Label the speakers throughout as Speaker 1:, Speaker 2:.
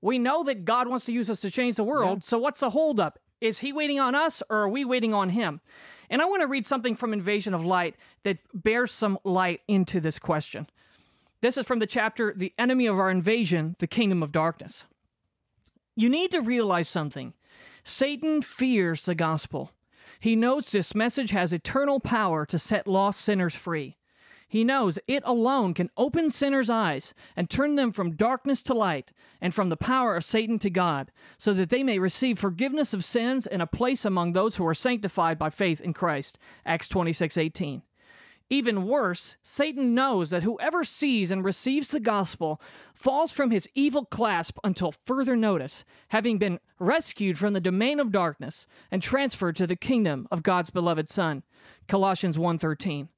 Speaker 1: We know that God wants to use us to change the world. So what's the holdup? Is he waiting on us or are we waiting on him? And I want to read something from Invasion of Light that bears some light into this question. This is from the chapter The Enemy of Our Invasion, the Kingdom of Darkness. You need to realize something. Satan fears the gospel. He knows this message has eternal power to set lost sinners free. He knows it alone can open sinners' eyes and turn them from darkness to light and from the power of Satan to God, so that they may receive forgiveness of sins and a place among those who are sanctified by faith in Christ. Acts 26 18. Even worse, Satan knows that whoever sees and receives the gospel falls from his evil clasp until further notice, having been rescued from the domain of darkness and transferred to the kingdom of God's beloved Son. Colossians 1:13.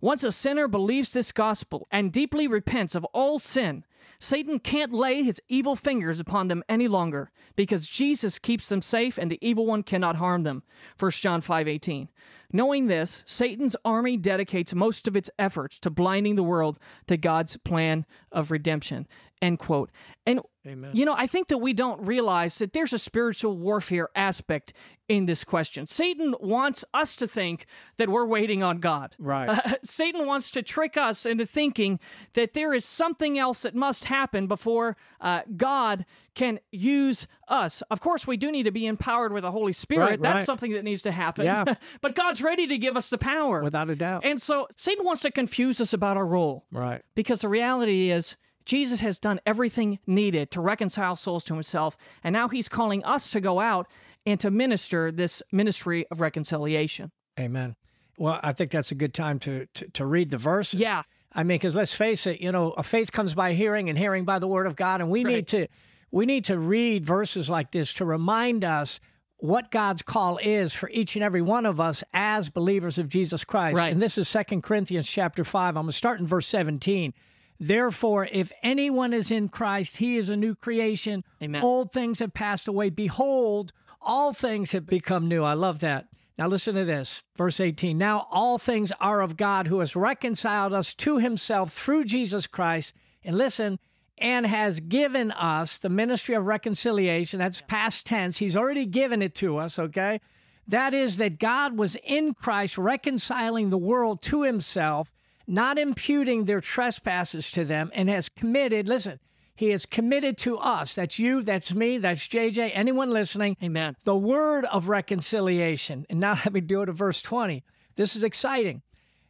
Speaker 1: Once a sinner believes this gospel and deeply repents of all sin, Satan can't lay his evil fingers upon them any longer because Jesus keeps them safe and the evil one cannot harm them. 1 John 5:18. Knowing this, Satan's army dedicates most of its efforts to blinding the world to God's plan of redemption. End quote. And
Speaker 2: Amen.
Speaker 1: you know, I think that we don't realize that there's a spiritual warfare aspect in this question. Satan wants us to think that we're waiting on God.
Speaker 2: Right.
Speaker 1: Uh, Satan wants to trick us into thinking that there is something else that must happen before uh, God can use us. Of course, we do need to be empowered with the Holy Spirit.
Speaker 2: Right,
Speaker 1: That's
Speaker 2: right.
Speaker 1: something that needs to happen.
Speaker 2: Yeah.
Speaker 1: but God's ready to give us the power.
Speaker 2: Without a doubt.
Speaker 1: And so Satan wants to confuse us about our role.
Speaker 2: right.
Speaker 1: Because the reality is, Jesus has done everything needed to reconcile souls to himself, and now he's calling us to go out and to minister this ministry of reconciliation.
Speaker 2: Amen. Well, I think that's a good time to to, to read the verses.
Speaker 1: Yeah.
Speaker 2: I mean, because let's face it, you know, a faith comes by hearing, and hearing by the word of God, and we
Speaker 1: Right.
Speaker 2: need to we need to read verses like this to remind us what God's call is for each and every one of us as believers of Jesus Christ.
Speaker 1: Right.
Speaker 2: And this is Second Corinthians chapter 5. I'm going to start in verse 17. Therefore, if anyone is in Christ, he is a new creation.
Speaker 1: Amen.
Speaker 2: Old things have passed away. Behold, all things have become new. I love that. Now listen to this. Verse 18. Now all things are of God who has reconciled us to himself through Jesus Christ. And listen, and has given us the ministry of reconciliation. That's past tense. He's already given it to us, okay? That is, that God was in Christ reconciling the world to himself, not imputing their trespasses to them, and has committed, listen, he has committed to us. That's you, that's me, that's JJ, anyone listening.
Speaker 1: Amen.
Speaker 2: The word of reconciliation. And now let me do it to verse 20. This is exciting.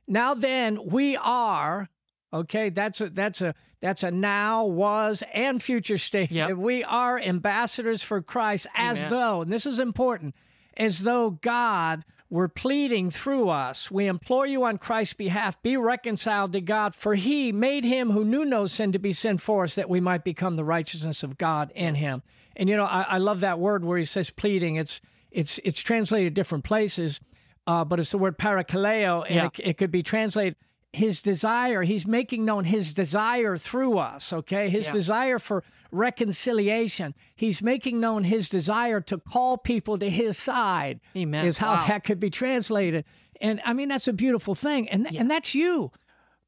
Speaker 2: Now then, we are, okay, that's a that's a that's a now, was, and future state.
Speaker 1: Yep.
Speaker 2: We are ambassadors for Christ as
Speaker 1: Amen.
Speaker 2: though, and this is important, as though God were pleading through us. We implore you on Christ's behalf, be reconciled to God, for he made him who knew no sin to be sin for us, that we might become the righteousness of God in him. And you know, I, I love that word where he says pleading. It's it's it's translated different places, uh, but it's the word parakaleo, and
Speaker 1: Yeah.
Speaker 2: it, it could be translated his desire. He's making known his desire through us. Okay, his
Speaker 1: Yeah.
Speaker 2: desire for reconciliation. He's making known his desire to call people to his side.
Speaker 1: Amen.
Speaker 2: Is how
Speaker 1: Wow.
Speaker 2: that could be translated. And I mean, that's a beautiful thing. And, th- and that's you,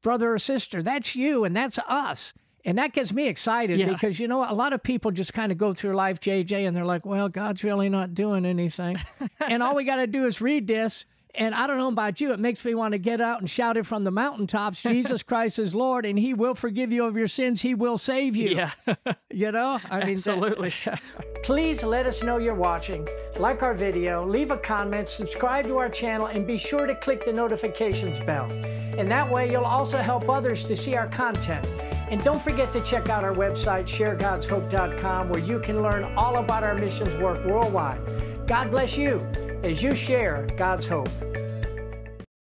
Speaker 2: brother or sister. That's you, and that's us. And that gets me excited
Speaker 1: Yeah.
Speaker 2: because, you know, a lot of people just kind of go through life, JJ, and they're like, well, God's really not doing anything. and all we got to do is read this. And I don't know about you, it makes me want to get out and shout it from the mountaintops Jesus Christ is Lord, and He will forgive you of your sins. He will save you.
Speaker 1: Yeah.
Speaker 2: You know? I mean,
Speaker 1: Absolutely.
Speaker 2: Please let us know you're watching, like our video, leave a comment, subscribe to our channel, and be sure to click the notifications bell. And that way you'll also help others to see our content. And don't forget to check out our website, sharegodshope.com, where you can learn all about our missions work worldwide. God bless you as you share God's hope.